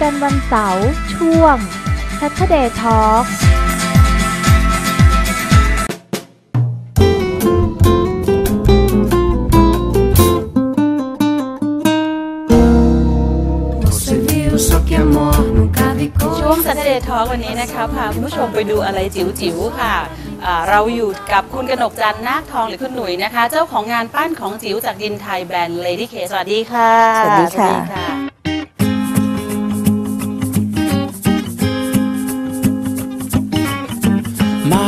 กันวันเสาร์ช่วง Saturday Talk ช่วง Saturday Talk วันนี้นะคะพาคุณผู้ชมไปดูอะไรจิ๋วๆค่ะอ่าเราอยู่กับคุณกนกจันทร์นาคทองหรือคุณหนุ่ยนะคะ เจ้าของงานปั้นของจิ๋วจากดินไทยแบรนด์ Lady K สวัสดีค่ะ สวัสดีค่ะค่ะ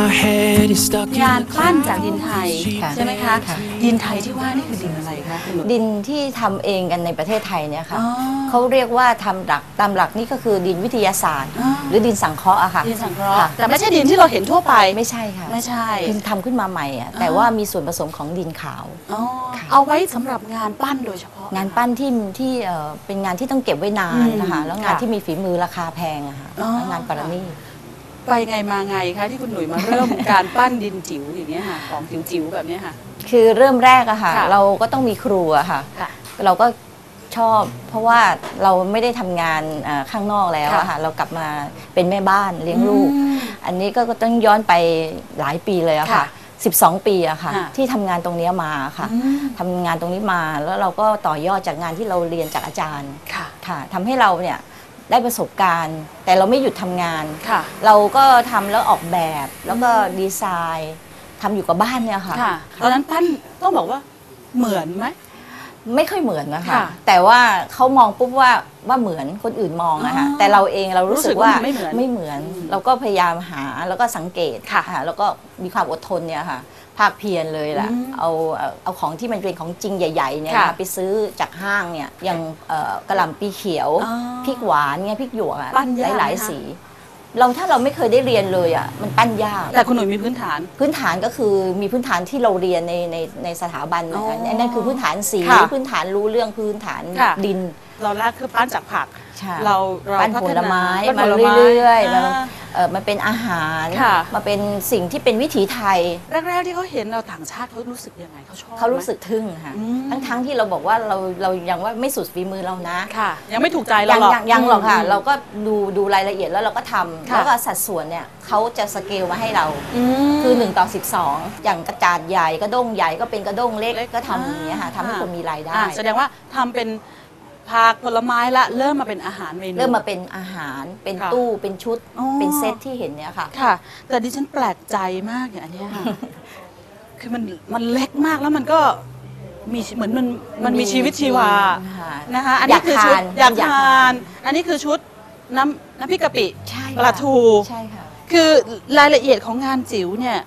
งาน in the ปั้นจากดินไทยค่ะ ใช่ไหมคะค่ะดินไทยที่ว่านี่คือดินอะไรคะคุณหนุ่ยดินที่ทำเองกันในประเทศไทยเนี่ยค่ะอ๋อ เขาเรียกว่าทำหลักตามหลักนี่ก็คือดินวิทยาศาสตร์ อ๋อ หรือดินสังเคราะห์อะค่ะดินสังเคราะห์ค่ะแต่ไม่ใช่ดินที่เราเห็นทั่วไป ไม่ใช่ค่ะไม่ใช่ดินทำขึ้นมาใหม่อะแต่ว่ามีส่วนผสมของดินขาว อ๋อค่ะเอาไว้สำหรับงานปั้นโดยเฉพาะ งานปั้นที่ที่เอ่อเป็นงานที่ต้องเก็บไว้นานนะคะ อืมแล้วงานค่ะที่มีฝีมือราคาแพงอะค่ะอ๋อแล้วงานปรณีต ไปไงมาไงคะที่คุณหนุ่ยมาเริ่ม การปั้นดินจิ๋วอย่างเงี้ยค่ะของจิ๋วๆแบบเนี้ยค่ะ คือเริ่มแรกอะค่ะ ค่ะเราก็ต้องมีครูอะค่ะ ค่ะเราก็ชอบ เพราะว่าเราไม่ได้ทำงานเอ่อข้างนอกแล้วอะค่ะค่ะเรากลับมาเป็นแม่บ้านเลี้ยงลูกอืมอันนี้ก็ต้องย้อนไปหลายปีเลยอะค่ะ ค่ะ12 ปีอะค่ะ ค่ะ ที่ทำงานตรงเนี้ยมาค่ะอืมทำงานตรงนี้มาแล้วเราก็ต่อยอดจากงานที่เราเรียนจากอาจารย์ ค่ะ ค่ะทำให้เราเนี่ย ได้ประสบการณ์ แต่เราไม่หยุดทำงาน ค่ะ เราก็ทำแล้วออกแบบแล้วก็ดีไซน์ทำอยู่กับบ้านเนี่ยค่ะ ค่ะ ตอนนั้นปั้นต้องบอกว่าเหมือนไหม ไม่ค่อยเหมือนนะคะ ค่ะแต่ว่าเขามองปุ๊บว่าว่าเหมือนคนอื่นมองนะคะอ๋อแต่เราเองเรารู้สึกว่ารู้สึกว่ามันไม่เหมือนไม่เหมือนอืมเราก็พยายามหาแล้วก็สังเกตค่ะอ่าแล้วก็มีความอดทนเนี่ยค่ะ ภาคเพียรเลยแหละอืมเอาเอาเอาของที่มันเป็นของจริงใหญ่ๆเนี่ยค่ะนะไปซื้อจากห้างเนี่ยอย่างเอ่อกระหล่ำปีเขียวอ๋อพริกหวานเนี่ยพริกหยวกอะปั้นยากหลายไหมคะๆสี เราถ้าเราไม่เคยได้เรียนเลยอะมันปั้นยาก แต่คุณหนุ่ยมีพื้นฐาน พื้นฐานก็คือมีพื้นฐานที่เราเรียนในในในสถาบันอ๋อนะคะนั่นคือพื้นฐานสีค่ะพื้นฐานรู้เรื่องพื้นฐานค่ะ ดินเราแรกคือปั้นจากผัก ใช่เราเราปั้นพัฒผลไม้ปั้นมาผลไม้เรื่อยๆอ่ามาเอ่อ มาเป็นอาหารค่ะมาเป็นสิ่งที่เป็นวิถีไทย แรกๆที่เขาเห็นเราต่างชาติเขารู้สึกยังไงเขาชอบเขารู้ไหมสึกทึ่งค่ะอืมทั้งทั้งๆที่เราบอกว่าเราเรายังว่าไม่สุดฝีมือเรานะค่ะ ยังไม่ถูกใจเรายังหรอกยังยังหรอกค่ะมเราก็ดูดูรายละเอียดแล้วเราก็ทำค่ะแล้วก็สัดส่วนเนี่ยเขาจะสเกลมาให้เรามคือ1ต่อ12 อย่างกระจาดใหญ่กระด้งใหญ่ก็เป็นกระด้งเล็กเล็กก็ทำอย่างเงี้ยค่ะอ่าทำให้คนมีรายได้อ่าแสดงว่าทำเป็น ผักผลไม้ละเริ่มมาเป็นอาหารเมนู เริ่มมาเป็นอาหารเป็นค่ะตู้เป็นชุดอ๋อ เป็นเซตที่เห็นเนี่ยค่ะ ค่ะ แต่ดิฉันแปลกใจมากอย่างอันเนี้ยค่ะ คือมันมันเล็กมากแล้วมันก็มีเหมือนมันมันมีชีวิตชีวาค่ะนะคะอันนี้คือชุดอายอยากกทาทานนอันนี้คือชุดน้ำน้ำพริกกะปิใช่ปลาทู ใช่ค่ะ คือรายละเอียดของงานจิ๋วเนี่ย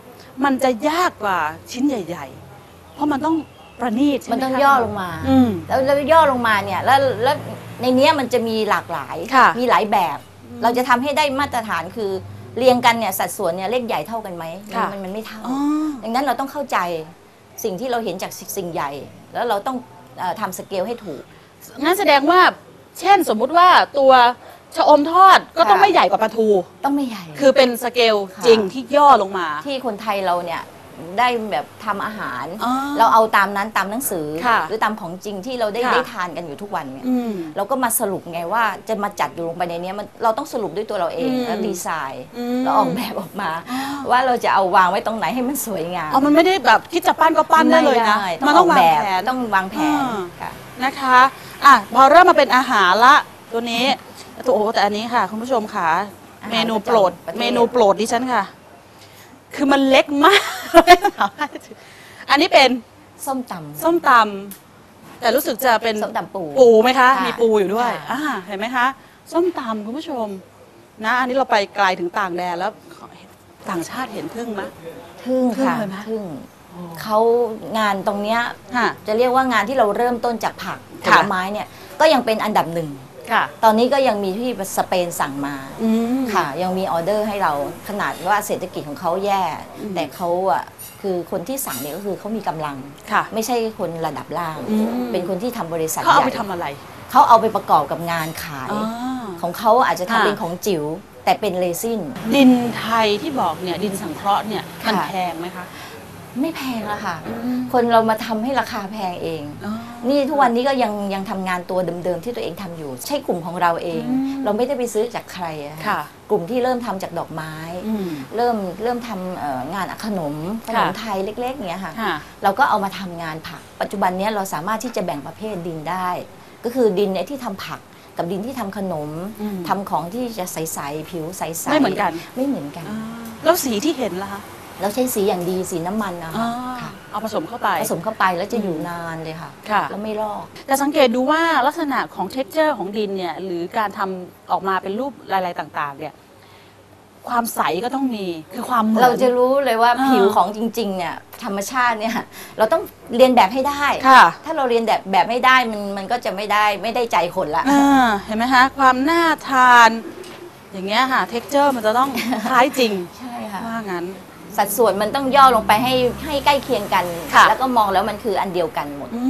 มันจะยากกว่าชิ้นใหญ่ ๆ เพราะมันต้อง ประณีตใช่ไหมมันต้องคะย่อลงมา อืม แล้วแล้วย่อลงมาเนี่ยแล้วแล้วในเนี้ยมันจะมีหลากหลายค่ะ มีหลายแบบ เราจะทำให้ได้มาตรฐานคือเรียงกันเนี่ยสัดส่วนเนี่ยเลขใหญ่เท่ากันไหมค่ะมันมันไม่เท่า อ๋อ ดังนั้นเราต้องเข้าใจสิ่งที่เราเห็นจากสิ่งใหญ่ แล้วเราต้องเอ่อทำสเกลให้ถูก งั้นแสดงว่า เช่นสมมุติว่าตัวชะอมทอดก็ต้องค่ะ ไม่ใหญ่กว่าปลาทู ต้องไม่ใหญ่ คือเป็นสเกลค่ะจริงที่ย่อลงมา ที่คนไทยเราเนี่ย ได้แบบทำอาหาร อ๋อเราเอาตามนั้นตามหนังสือ ค่ะหรือตามของจริงที่เราได้ค่ะ ได้ทานกันอยู่ทุกวันเนี่ย อืม เราก็มาสรุปไงว่าจะมาจัดอยู่ลงไปในเนี้ยมันเราต้องสรุปด้วยตัวเราเองอืมแล้วดีไซน์อืม แล้วออกแบบออกมา ว่าเราจะเอาวางไว้ตรงไหนให้มันสวยงามอ๋อมันไม่ได้แบบคิดจะปั้นก็ปั้นได้เลยนะม่มันต้ต้อองงออกวางแบบแผนต้องวางแผนอ่า ค่ะนะคะอะพอเริ่มมาเป็นอาหารละตัวนี้ตัวโอ้แต่อันนี้ค่ะคุณผู้ชมค่ะอาหารเมนูโปรดประจำประเทศเมนูโปรดดิฉันค่ะ คือมันเล็กมาก อันนี้เป็นส้มตำ ส้มตำแต่รู้สึกจะเป็นส้มตำปูปูไหมคะ ค่ะมีปูอยู่ด้วยค่ะ อ่าเห็นไหมคะ ส้มตำคุณผู้ชม นะ อันนี้เราไปไกลถึงต่างแดนแล้วต่างชาติเห็นทึ่งไหม ทึ่งค่ะทึ่งเลยไหม ทึ่งเขางานตรงเนี้ยค่ะ จะเรียกว่างานที่เราเริ่มต้นจากผักผค่ะ ลไม้เนี่ยก็ยังเป็นอันดับหนึ่ง ค่ะ ตอนนี้ก็ยังมีที่สเปนสั่งมา อืม ค่ะ ยังมีออเดอร์ให้เราขนาดว่าเศรษฐกิจของเขาแย่อืมแต่เขาอะคือคนที่สั่งเนี่ยก็คือเขามีกำลังค่ะไม่ใช่คนระดับล่างอืมเป็นคนที่ทำบริษัทเขาเอาใหไปญ่ทำอะไร เขาเอาไปประกอบกับงานขายอ๋อของเขาอาจจะค่ะทำเป็นของจิ๋วแต่เป็นเรซินดินไทยที่บอกเนี่ยดินสังเคราะห์เนี่ยมันค่ะแพงไหมคะ ไม่แพงอะค่ะ คนเรามาทำให้ราคาแพงเองอ๋อ นี่ทุกวันนี้ก็ยังยังทำงานตัวเดิมๆที่ตัวเองทำอยู่ ใช่กลุ่มของเราเอง อืมเราไม่ได้ไปซื้อจากใครอะค่ะ กลุ่มที่เริ่มทำจากดอกไม้ อืม เริ่มเริ่มทำเอ่องานขนมขนมค่ะไทยเล็กๆเนี้ยค่ะ ค่ะ เราก็เอามาทำงานผัก ปัจจุบันเนี้ยเราสามารถที่จะแบ่งประเภทดินได้ ก็คือดินเนี่ยที่ทำผักกับดินที่ทำขนมอืมทำของที่จะใสๆผิวใสๆไม่เหมือนกัน ไม่เหมือนกันอ่าแล้วสีที่เห็นล่ะคะ เราใช้สีอย่างดีสีน้ำมันนะอ่าคะค่ะเอาผสมเข้าไป ผสมเข้าไปแล้วจะอยู่นานเลยค่ะ ค่ะ แล้วไม่ลอก แต่สังเกตดูว่าลักษณะของ t e x t อร์ของดินเนี่ยหรือการทำออกมาเป็นรูปลายๆต่างๆ เนี่ยความใสก็ต้องมีคือความเหมือน เราจะรู้เลยว่าอ่า ผิวของจริงๆเนี่ยธรรมชาติเนี่ยเราต้องเรียนแบบให้ได้ ค่ะ ถ้าเราเรียนแบบแบบไม่ได้มันมันก็จะไม่ได้ไม่ได้ใจคนละ อ่าเห็นไหมคะความน่าทาน อย่างเงี้ยค่ะ t e x t อร์มันจะต้อง คล้ายจริง ใช่ค่ะ ว่างั้น สัดส่วนมันต้องย่อลงไปให้ให้ใกล้เคียงกัน ค่ะ แล้วก็มองแล้วมันคืออันเดียวกันหมด อื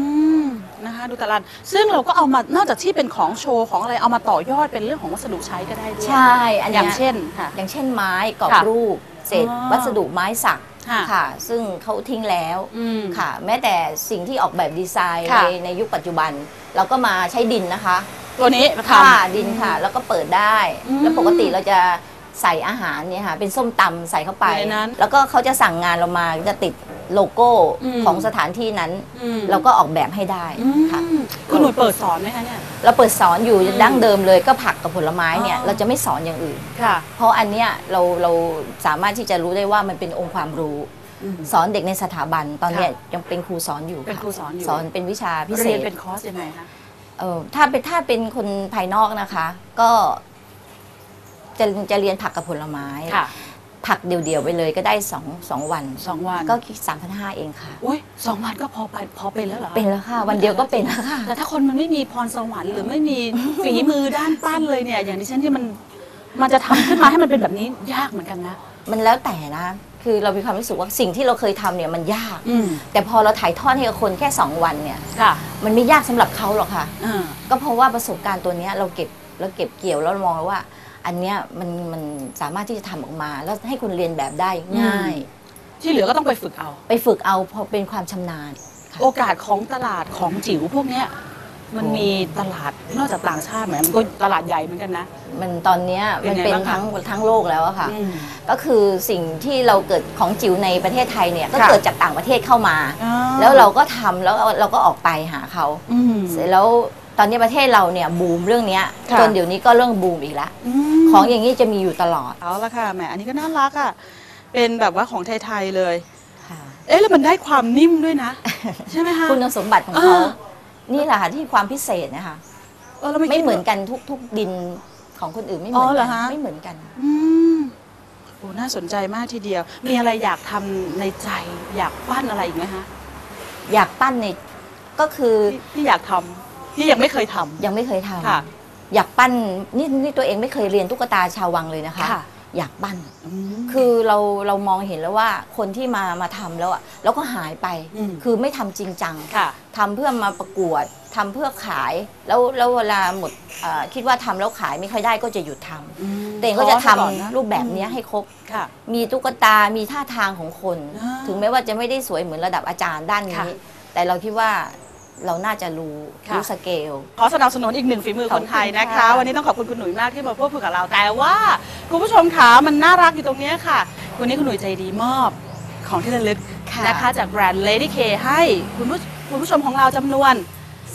มนะคะดูตลาดซึ่งเราก็เอามานอกจากที่เป็นของโชว์ของอะไรเอามาต่อยอดเป็นเรื่องของวัสดุใช้ก็ได้ด้วยใช่อันอเนี้ย่างยเช่นค่ะ อย่างเช่นไม้กรอบค่ะรูปเศษอ๋อวัสดุไม้สักค่ะ ค่ะ ซึ่งเขาทิ้งแล้ว อืม ค่ะ แม้แต่สิ่งที่ออกแบบดีไซน์ค่ะในในยุคปัจจุบัน เราก็มาใช้ดินนะคะตัวนี้มาค่ะทำดินค่ะ แล้วก็เปิดได้ อืมแล้วปกติเราจะ ใส่อาหารเนี่ยค่ะเป็นส้มตำใส่เข้าไป อยู่ในนั้นแล้วก็เขาจะสั่งงานเรามาจะติดโลโก้อืมของสถานที่นั้น อืม เราก็ออกแบบให้ได้อืมค่ะ คุณหนุ่ยเปิดสอนไหมคะเนี่ย เราเปิดสอนอยู่อืมดั้งเดิมเลยก็ผักกับผลไม้เนี่ยอ๋อ เราจะไม่สอนอย่างอื่น ค่ะ เพราะอันเนี้ยเราเราสามารถที่จะรู้ได้ว่ามันเป็นองค์ความรู้อืมสอนเด็กในสถาบันตอนเนี้ยค่ะยังเป็นครูสอนอยู่เป็นะครูสอนอยู่ สอนเป็นวิชาพิเศเรียษนเป็นคอร์สยังไงคะ เออถ้าเป็นถ้าเป็นคนภายนอกนะคะ ก็ จะจะเรียนผักกับผลไม้ ค่ะ ผักเดี่ยวๆไปเลยก็ได้สองสองวันสองวัน ก็คิดสามพันห้าเองค่ะ อุ้ยสองวันก็พอไปพอเป็นแล้วเหรอเป็นแล้วค่ะ วันเดียวก็เป็นแล้วค่ะ แต่ถ้าคนมันไม่มีพรสวรรค์หรือไม่มี ฝีมือด้านปั้นเลยเนี่ย อย่างที่ฉันที่มันมันจะทำขึ้นมาให้มันเป็นแบบนี้ยากเหมือนกันนะ มันแล้วแต่นะ คือเรามีความรู้สึกว่าสิ่งที่เราเคยทำเนี่ยมันยาก อืมแต่พอเราถ่ายทอดให้กับคนแค่2วันเนี่ย ค่ะมันไม่ยากสำหรับเขาหรอกค่ะ อ่า ก็เพราะว่าประสบการณ์ตัวเนี้ยเราเก็บเราเก็บเกี่ยวแล้วเรามองแล้วว่า อันเนี้ยมันมันสามารถที่จะทำออกมา แล้วให้คนเรียนแบบได้ง่าย ที่เหลือก็ต้องไปฝึกเอา ไปฝึกเอาพอเป็นความชำนาญค่ะ โอกาสของตลาดของจิ๋วพวกเนี้ยมันมีตลาดนอกจากต่างชาติไหมมันก็ตลาดใหญ่เหมือนกันนะ มันตอนเนี้ยเป็นมันไงเป็นบ้างคะ ทั้งทั้งโลกแล้วอะค่ะ อืม ก็คือสิ่งที่เราเกิดของจิ๋วในประเทศไทยเนี่ยก็ค่ะเกิดจากต่างประเทศเข้ามา อ่า แล้วเราก็ทำแล้วเราก็ออกไปหาเขาอืม เสร็จแล้วต อนนี้ประเทศเราเนี่ยบูมเรื่องเนี้ยค่ะ จนเดี๋ยวนี้ก็เรื่องบูมอีกแล้วมของอย่างนี้จะมีอยู่ตลอดเอาละค่ะแหมอันนี้ก็น่ารักอะเป็นแบบว่าของไทยๆเลย ค่ะเอ๊ะแล้วมันได้ความนิ่มด้วยนะ ใช่ไหมคะ คุณสมบัติของเอเขาอนี่แหละค่ะที่ความพิเศษนะคะเออเราไม่คิด เหมือนกันทุกทุกดินของคนอื่นไม่เหอ๋มือเหรกัอฮะ ไม่เหมือนกัน อืมโอ้น่าสนใจมากทีเดียว มีอะไรอยากทำในใจ อยากปั้นอะไรอีกไหมคะอยากปั้นในก็คือที่ที่อยากทำ ที่ยังไม่เคยทำ ยังไม่เคยทำค่ะอยากปั้นนี่นี่ตัวเองไม่เคยเรียนตุ๊กตาชาววังเลยนะคะ ค่ะ อยากปั้นมคือเราเรามองเห็นแล้วว่าคนที่มามาทำแล้วอะแล้วก็หายไปอืม คือไม่ทำจริงจัง ค่ะ ทำเพื่อมาประกวดทำเพื่อขาย แล้วแล้วเวลาหมดเอ่อคิดว่าทำแล้วขายไม่ค่อยได้ก็จะหยุดทำอืมแต่เองก็จะทำขอไว้ก่อนนะรูปแบบเนี้ยให้ครบ ค่ะ มีตุ๊กตา มีท่าทางของคน อ่าถึงแม้ว่าจะไม่ได้สวยเหมือนระดับอาจารย์ด้านค่ะนี้แต่เราคิดว่า เราน่าจะรู้ค่ะ รู้สเกล ขอสนับสนุนอีกหนึ่งฝีมือคนไทยนะคะ ขอบคุณค่ะ วันนี้ต้องขอบคุณคุณหนุ่ยมากที่มาพูดคุยกับเรา แต่ว่าคุณผู้ชมขามันน่ารักอยู่ตรงเนี้ยค่ะ วันนี้คุณหนุ่ยใจดีมอบของที่ระลึกค่ะนะคะจากแบรนด์ Lady K ให้คุณผู้คุณผู้ชมของเราจำนวน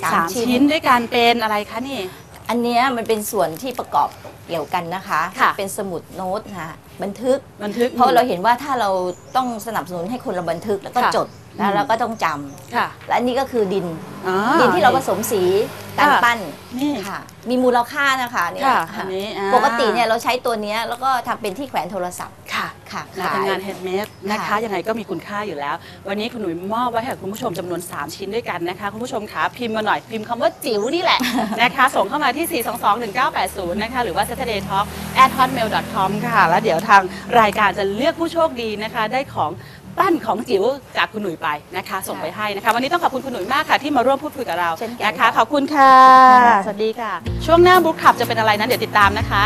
สามสามชิ้น ชิ้นด้วยกันเป็นอะไรคะนี่ อันเนี้ยมันเป็นส่วนที่ประกอบเกี่ยวกันนะคะ ค่ะ เป็นสมุดโน้ตนะคะบันทึก บันทึก เพราะเราเห็นว่าถ้าเราต้องสนับสนุนให้คนเราบันทึกแล้วก็ค่ะ จด แล้วเราก็ต้องจำค่ะและอันนี้ก็คือดินอ่าดินที่เราผสมสีการค่ะปั้นนี่ค่ะ มีมูลค่านะคะเนี่ยค่ะค่ะอันนี้อ่า ปกติเนี่ยเราใช้ตัวเนี้ยแล้วก็ทำเป็นที่แขวนโทรศัพท์ค่ะค่ะนะขาย เป็นงาน handmade นะคะ ค่ะ ยังไงก็มีคุณค่าอยู่แล้ว วันนี้คุณหนุ่ยมอบไว้ให้กับคุณผู้ชมจำนวน 3 ชิ้นด้วยกันนะคะ คุณผู้ชมขาพิมพ์มาหน่อยพิมพ์คำว่าจิ๋วนี่แหละ นะคะ ส่งเข้ามาที่ 4221980 นะคะ หรือว่า saturday talk at hotmail com ค่ะ แล้วเดี๋ยวทางรายการจะเลือกผู้โชคดีนะคะ ได้ของ ปั้นของจิ๋วจากคุณหนุ่ยไปนะคะ ส่งไปให้นะคะ วันนี้ต้องขอบคุณคุณหนุ่ยมากค่ะที่มาร่วมพูดคุยกับเราเช่นกันนะคะค่ะขอบคุณค่ะค่ะ สวัสดีค่ะ ช่วงหน้าบุ๊คขับจะเป็นอะไรนั้นเดี๋ยวติดตามนะคะ